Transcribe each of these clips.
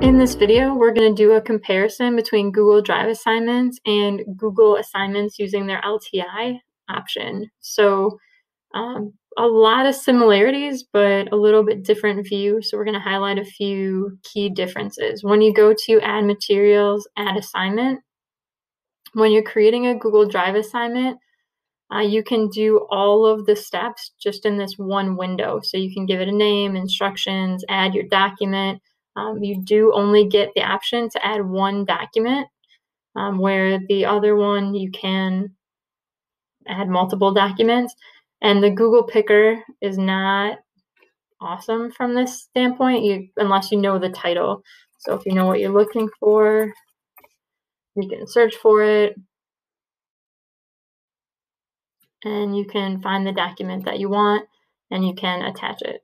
In this video, we're going to do a comparison between Google Drive assignments and Google assignments using their LTI option. So um, a lot of similarities, but a little bit different view. So we're going to highlight a few key differences. When you go to add materials, add assignment, when you're creating a Google Drive assignment, uh, you can do all of the steps just in this one window. So you can give it a name, instructions, add your document, um, you do only get the option to add one document, um, where the other one you can add multiple documents. And the Google Picker is not awesome from this standpoint, you, unless you know the title. So if you know what you're looking for, you can search for it. And you can find the document that you want and you can attach it.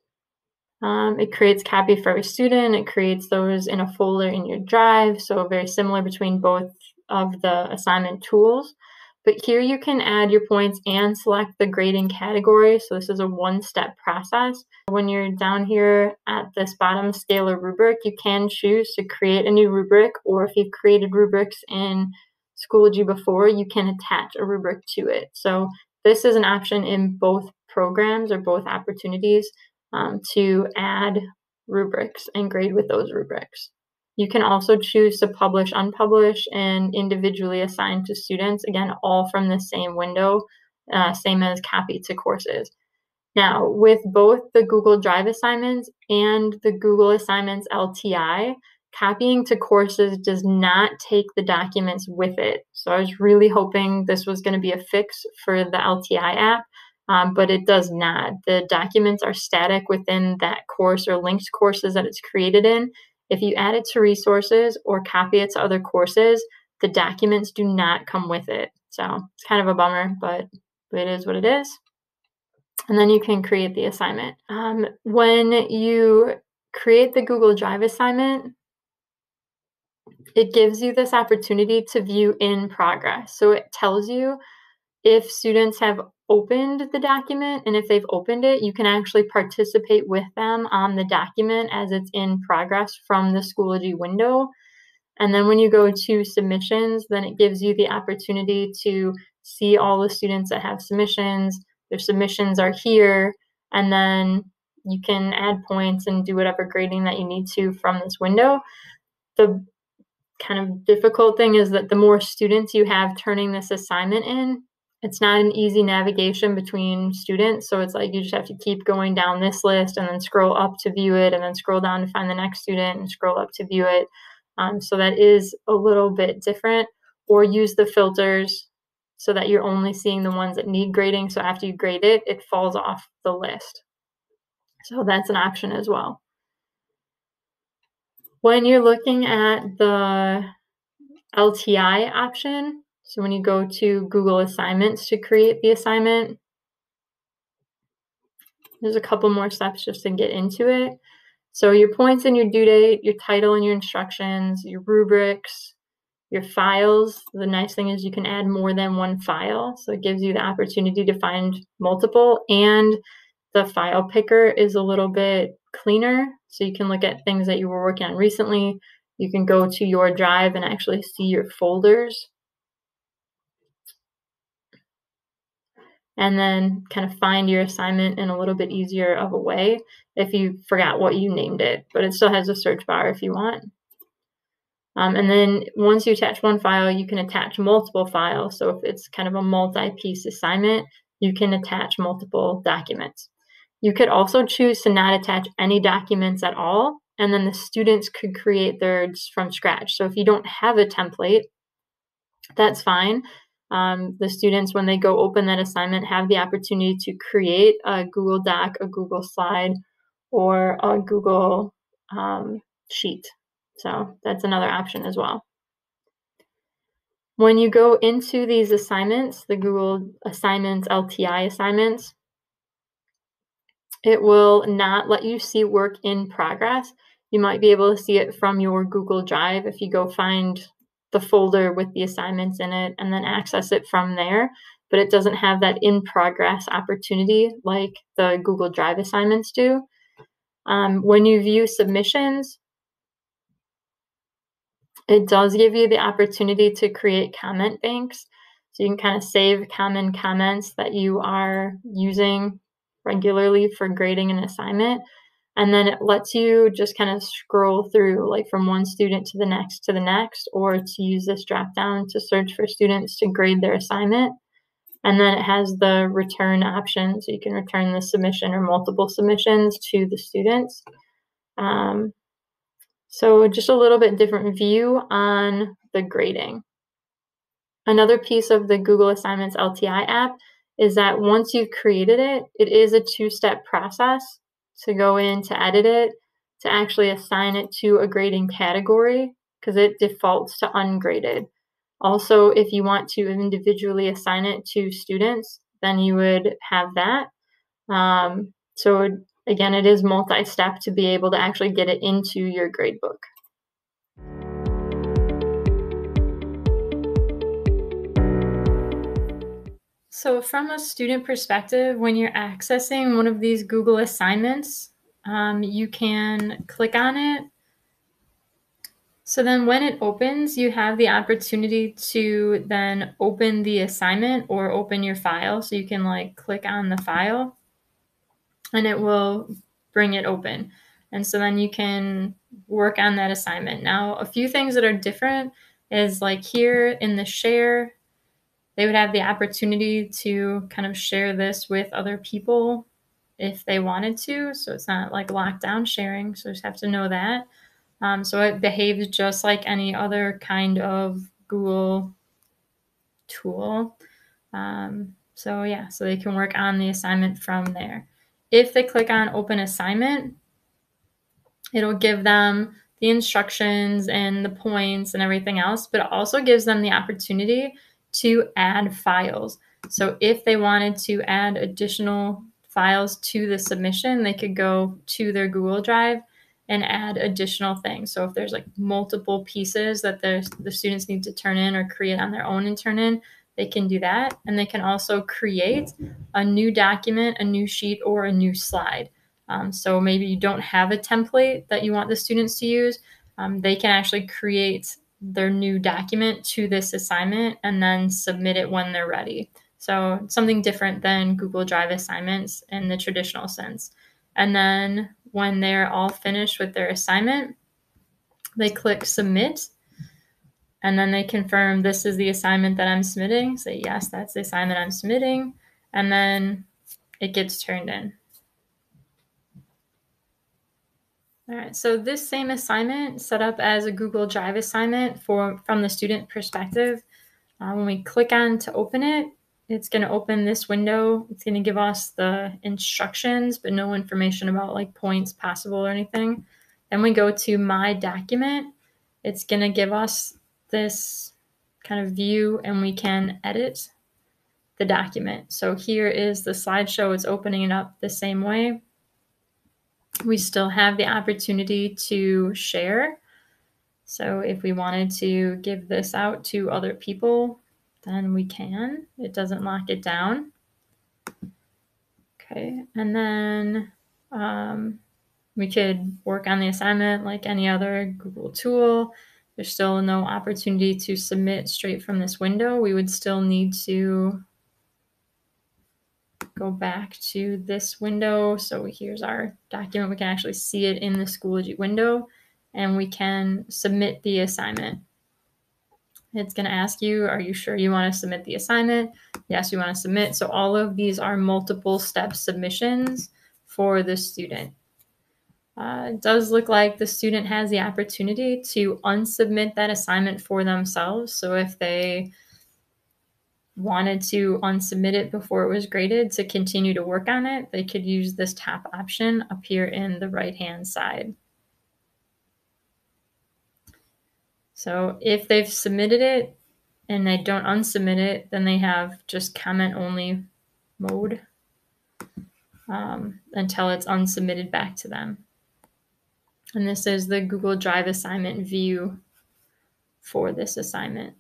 Um, it creates copy for every student. It creates those in a folder in your drive. So very similar between both of the assignment tools. But here you can add your points and select the grading category. So this is a one-step process. When you're down here at this bottom scale or rubric, you can choose to create a new rubric, or if you've created rubrics in Schoology before, you can attach a rubric to it. So this is an option in both programs or both opportunities um, to add rubrics and grade with those rubrics. You can also choose to publish, unpublish, and individually assign to students, again, all from the same window, uh, same as copy to courses. Now, with both the Google Drive assignments and the Google Assignments LTI, copying to courses does not take the documents with it. So I was really hoping this was going to be a fix for the LTI app um, but it does not. The documents are static within that course or linked courses that it's created in. If you add it to resources or copy it to other courses, the documents do not come with it. So it's kind of a bummer, but it is what it is. And then you can create the assignment. Um, when you create the Google Drive assignment, it gives you this opportunity to view in progress. So it tells you if students have opened the document and if they've opened it, you can actually participate with them on the document as it's in progress from the Schoology window. And then when you go to submissions, then it gives you the opportunity to see all the students that have submissions. Their submissions are here, and then you can add points and do whatever grading that you need to from this window. The kind of difficult thing is that the more students you have turning this assignment in, it's not an easy navigation between students. So it's like you just have to keep going down this list and then scroll up to view it and then scroll down to find the next student and scroll up to view it. Um, so that is a little bit different. Or use the filters so that you're only seeing the ones that need grading. So after you grade it, it falls off the list. So that's an option as well. When you're looking at the LTI option, so when you go to Google Assignments to create the assignment, there's a couple more steps just to get into it. So your points and your due date, your title and your instructions, your rubrics, your files. The nice thing is you can add more than one file. So it gives you the opportunity to find multiple and the file picker is a little bit cleaner. So you can look at things that you were working on recently. You can go to your drive and actually see your folders and then kind of find your assignment in a little bit easier of a way if you forgot what you named it, but it still has a search bar if you want. Um, and then once you attach one file, you can attach multiple files. So if it's kind of a multi-piece assignment, you can attach multiple documents. You could also choose to not attach any documents at all, and then the students could create theirs from scratch. So if you don't have a template, that's fine um, the students, when they go open that assignment, have the opportunity to create a Google Doc, a Google Slide, or a Google um, Sheet. So that's another option as well. When you go into these assignments, the Google Assignments, LTI assignments, it will not let you see work in progress. You might be able to see it from your Google Drive if you go find the folder with the assignments in it and then access it from there. But it doesn't have that in progress opportunity like the Google Drive assignments do. Um, when you view submissions, It does give you the opportunity to create comment banks. So you can kind of save common comments that you are using regularly for grading an assignment. And then it lets you just kind of scroll through, like from one student to the next to the next, or to use this drop down to search for students to grade their assignment. And then it has the return option, so you can return the submission or multiple submissions to the students. Um, so just a little bit different view on the grading. Another piece of the Google Assignments LTI app is that once you've created it, it is a two-step process to go in to edit it, to actually assign it to a grading category because it defaults to ungraded. Also, if you want to individually assign it to students, then you would have that. Um, so again, it is multi-step to be able to actually get it into your gradebook. So from a student perspective, when you're accessing one of these Google assignments, um, you can click on it so then when it opens, you have the opportunity to then open the assignment or open your file. So you can like click on the file and it will bring it open. And so then you can work on that assignment. Now, a few things that are different is like here in the share, they would have the opportunity to kind of share this with other people if they wanted to. So it's not like lockdown sharing. So just have to know that. Um, so it behaves just like any other kind of Google tool. Um, so yeah, so they can work on the assignment from there. If they click on open assignment, it'll give them the instructions and the points and everything else, but it also gives them the opportunity to add files. So if they wanted to add additional files to the submission, they could go to their Google Drive and add additional things. So if there's like multiple pieces that the, the students need to turn in or create on their own and turn in, they can do that. And they can also create a new document, a new sheet, or a new slide. Um, so maybe you don't have a template that you want the students to use. Um, they can actually create their new document to this assignment and then submit it when they're ready. So something different than Google Drive assignments in the traditional sense. And then when they're all finished with their assignment, they click submit and then they confirm this is the assignment that I'm submitting. Say, yes, that's the assignment I'm submitting. And then it gets turned in. All right, so this same assignment set up as a Google Drive assignment for from the student perspective. Uh, when we click on to open it, it's going to open this window. It's going to give us the instructions, but no information about like points possible or anything. Then we go to my document. It's going to give us this kind of view and we can edit the document. So here is the slideshow. It's opening it up the same way. We still have the opportunity to share. So if we wanted to give this out to other people, then we can. It doesn't lock it down. Okay, and then um, we could work on the assignment like any other Google tool. There's still no opportunity to submit straight from this window. We would still need to go back to this window. So here's our document. We can actually see it in the Schoology window and we can submit the assignment. It's going to ask you, are you sure you want to submit the assignment? Yes, you want to submit. So all of these are multiple step submissions for the student. Uh, it does look like the student has the opportunity to unsubmit that assignment for themselves. So if they wanted to unsubmit it before it was graded to continue to work on it, they could use this top option up here in the right hand side. So if they've submitted it and they don't unsubmit it, then they have just comment only mode um, until it's unsubmitted back to them. And this is the Google Drive assignment view for this assignment.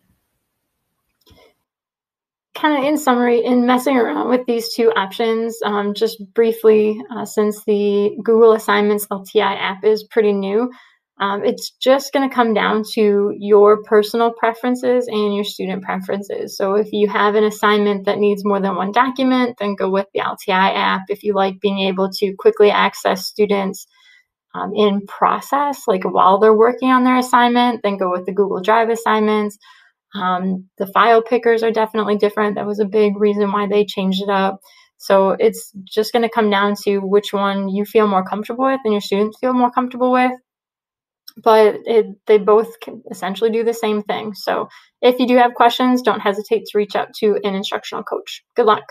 Kind of in summary, in messing around with these two options, um, just briefly, uh, since the Google Assignments LTI app is pretty new, Um, it's just going to come down to your personal preferences and your student preferences. So if you have an assignment that needs more than one document, then go with the LTI app. If you like being able to quickly access students um, in process, like while they're working on their assignment, then go with the Google Drive assignments. Um, the file pickers are definitely different. That was a big reason why they changed it up. So it's just going to come down to which one you feel more comfortable with and your students feel more comfortable with but it, they both can essentially do the same thing. So if you do have questions, don't hesitate to reach out to an instructional coach. Good luck.